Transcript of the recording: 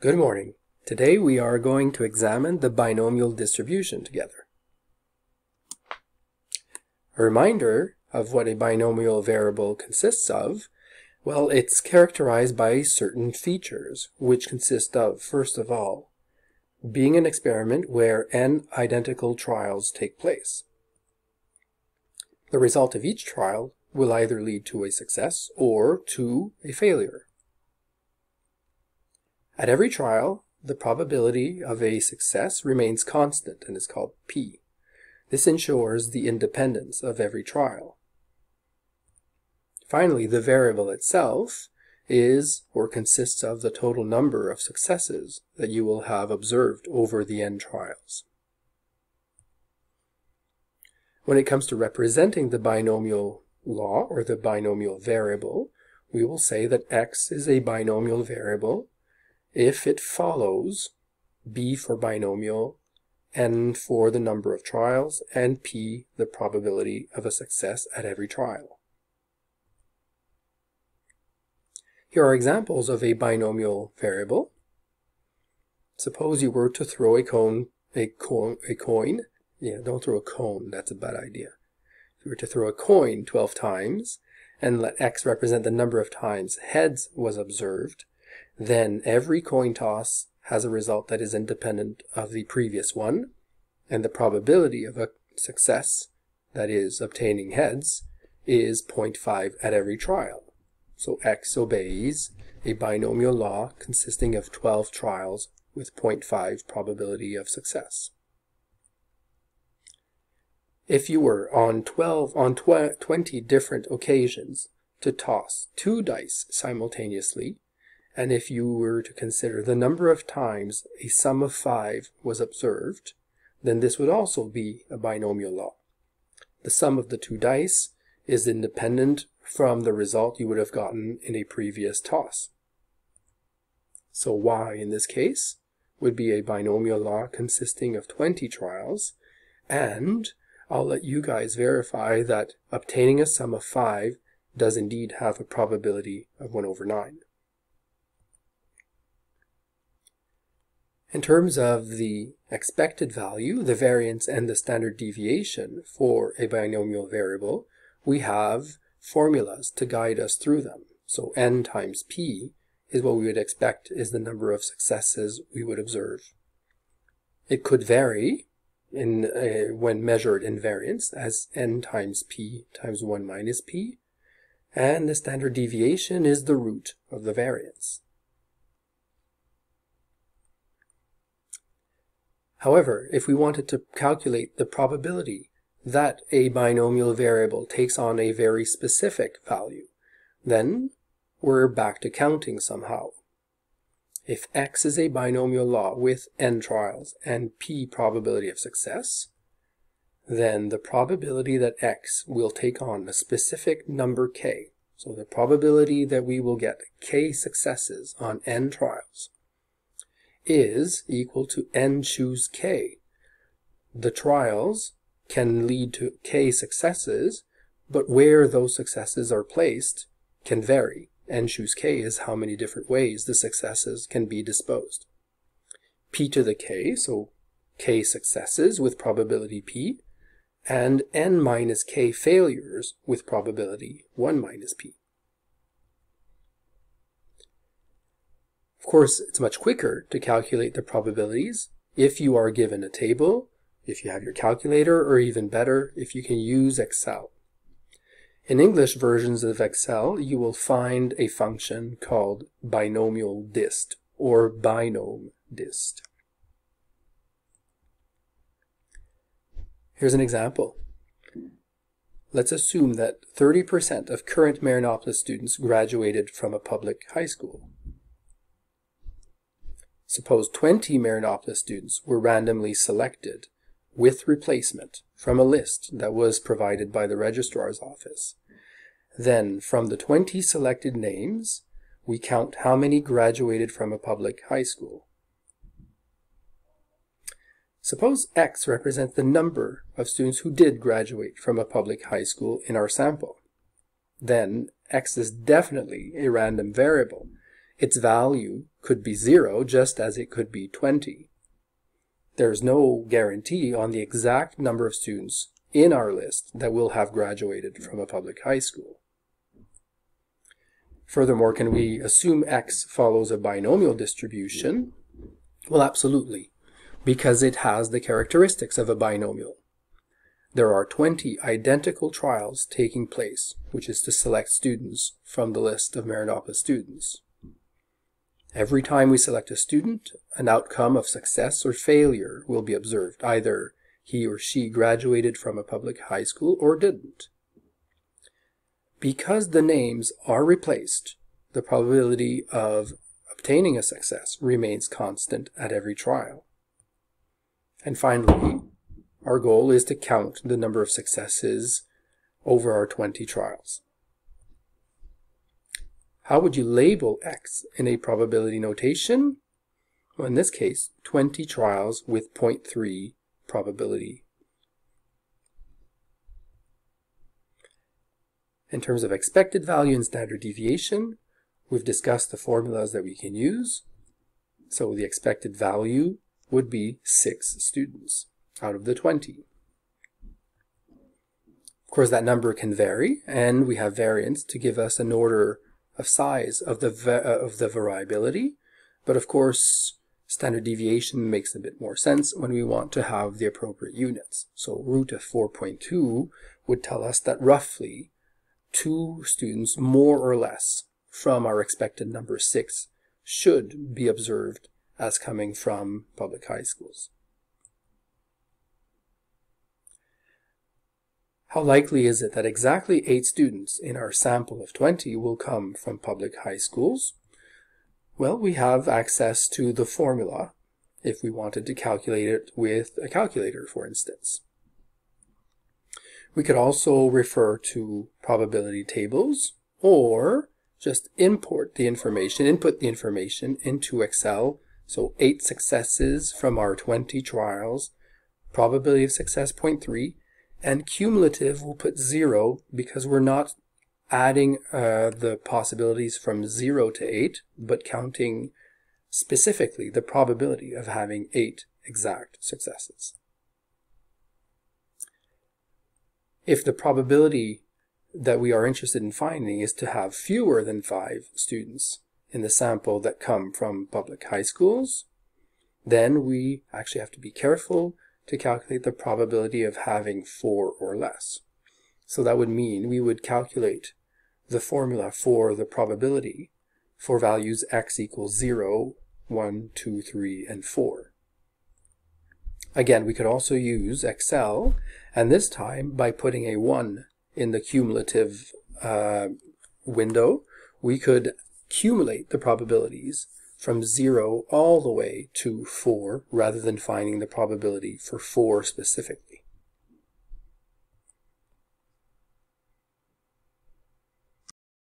Good morning. Today we are going to examine the binomial distribution together. A reminder of what a binomial variable consists of, well, it's characterized by certain features, which consist of, first of all, being an experiment where n identical trials take place. The result of each trial will either lead to a success or to a failure. At every trial, the probability of a success remains constant and is called p. This ensures the independence of every trial. Finally, the variable itself is or consists of the total number of successes that you will have observed over the n trials. When it comes to representing the binomial law or the binomial variable, we will say that x is a binomial variable if it follows b for binomial, n for the number of trials, and p the probability of a success at every trial. Here are examples of a binomial variable. Suppose you were to throw a cone, a, co a coin. Yeah, don't throw a cone, that's a bad idea. If you were to throw a coin 12 times and let x represent the number of times heads was observed, then every coin toss has a result that is independent of the previous one, and the probability of a success, that is, obtaining heads, is 0.5 at every trial. So x obeys a binomial law consisting of 12 trials with 0.5 probability of success. If you were on 12 on 20 different occasions to toss two dice simultaneously, and if you were to consider the number of times a sum of 5 was observed, then this would also be a binomial law. The sum of the two dice is independent from the result you would have gotten in a previous toss. So y in this case would be a binomial law consisting of 20 trials, and I'll let you guys verify that obtaining a sum of 5 does indeed have a probability of 1 over 9. In terms of the expected value, the variance, and the standard deviation for a binomial variable, we have formulas to guide us through them. So n times p is what we would expect is the number of successes we would observe. It could vary in uh, when measured in variance as n times p times 1 minus p, and the standard deviation is the root of the variance. However, if we wanted to calculate the probability that a binomial variable takes on a very specific value, then we're back to counting somehow. If x is a binomial law with n trials and p probability of success, then the probability that x will take on a specific number k, so the probability that we will get k successes on n trials, is equal to n choose k. The trials can lead to k successes, but where those successes are placed can vary. n choose k is how many different ways the successes can be disposed. p to the k, so k successes with probability p, and n minus k failures with probability 1 minus p. course, it's much quicker to calculate the probabilities if you are given a table, if you have your calculator, or even better, if you can use Excel. In English versions of Excel, you will find a function called binomial dist or binome dist. Here's an example. Let's assume that 30% of current Marianopolis students graduated from a public high school. Suppose 20 Marianopolis students were randomly selected with replacement from a list that was provided by the registrar's office. Then, from the 20 selected names, we count how many graduated from a public high school. Suppose X represents the number of students who did graduate from a public high school in our sample. Then X is definitely a random variable its value could be zero just as it could be 20. There's no guarantee on the exact number of students in our list that will have graduated from a public high school. Furthermore, can we assume x follows a binomial distribution? Well, absolutely, because it has the characteristics of a binomial. There are 20 identical trials taking place, which is to select students from the list of Marianopolis students. Every time we select a student, an outcome of success or failure will be observed. Either he or she graduated from a public high school or didn't. Because the names are replaced, the probability of obtaining a success remains constant at every trial. And finally, our goal is to count the number of successes over our 20 trials. How would you label X in a probability notation? Well, in this case, 20 trials with 0.3 probability In terms of expected value and standard deviation, we've discussed the formulas that we can use. So the expected value would be 6 students out of the 20. Of course, that number can vary, and we have variance to give us an order of size of the, uh, of the variability. But of course, standard deviation makes a bit more sense when we want to have the appropriate units. So root of 4.2 would tell us that roughly two students more or less from our expected number six should be observed as coming from public high schools. How likely is it that exactly 8 students in our sample of 20 will come from public high schools? Well, we have access to the formula if we wanted to calculate it with a calculator, for instance. We could also refer to probability tables or just import the information, input the information into Excel. So eight successes from our 20 trials, probability of success 0.3, and cumulative we'll put zero because we're not adding uh, the possibilities from zero to eight, but counting specifically the probability of having eight exact successes. If the probability that we are interested in finding is to have fewer than five students in the sample that come from public high schools, then we actually have to be careful to calculate the probability of having four or less. So that would mean we would calculate the formula for the probability for values x equals 0, 1, 2, 3, and 4. Again, we could also use Excel, and this time by putting a 1 in the cumulative uh, window, we could accumulate the probabilities from 0 all the way to 4 rather than finding the probability for 4 specifically.